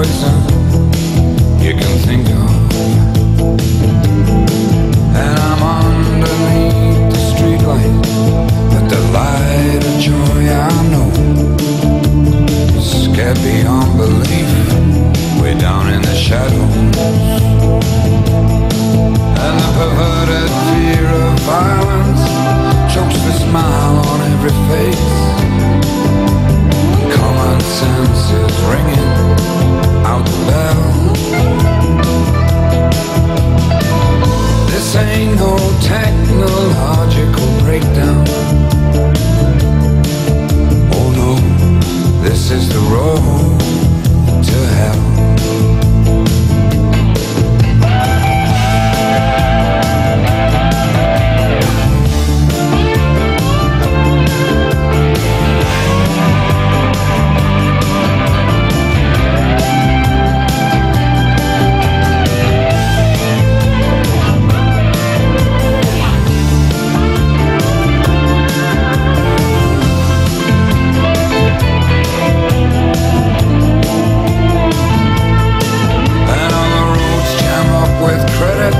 poison you can think of. And I'm underneath the streetlight, but the light of joy I know is scared beyond belief. Way down in the shadows, and the perverted fear of violence chokes the smile on every face. Common sense is ringing this ain't no technological breakdown. Oh no, this is the road. credit